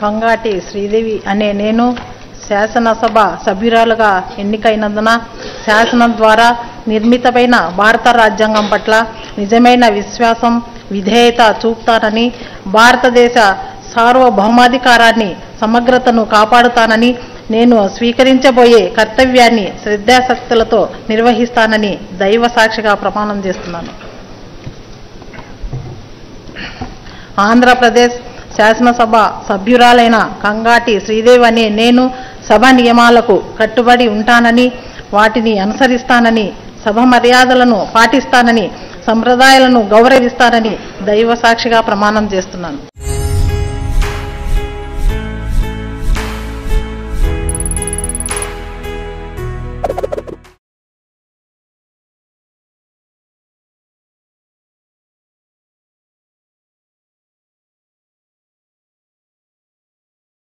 కంగాటి శ్రీదేవి అనే నేను శాసనసభ సభ్యురాలుగా ఎన్నికైనందున శాసనం ద్వారా నిర్మితమైన భారత రాజ్యాంగం పట్ల నిజమైన విశ్వాసం విధేయత చూపుతానని భారతదేశ సార్వభౌమాధికారాన్ని సమగ్రతను కాపాడుతానని నేను స్వీకరించబోయే కర్తవ్యాన్ని శ్రద్ధాశక్తులతో నిర్వహిస్తానని దైవ సాక్షిగా ప్రమాణం చేస్తున్నాను. ఆంధ్రప్రదేశ్ శాసనసభ సభ్యురాలైన కంగాటి శ్రీదేవి అనే నేను సభ నియమాలకు కట్టుబడి ఉంటానని వాటిని అనుసరిస్తానని సభ మర్యాదలను పాటిస్తానని సంప్రదాయాలను గౌరవిస్తానని దైవ సాక్షిగా ప్రమాణం చేస్తున్నాను.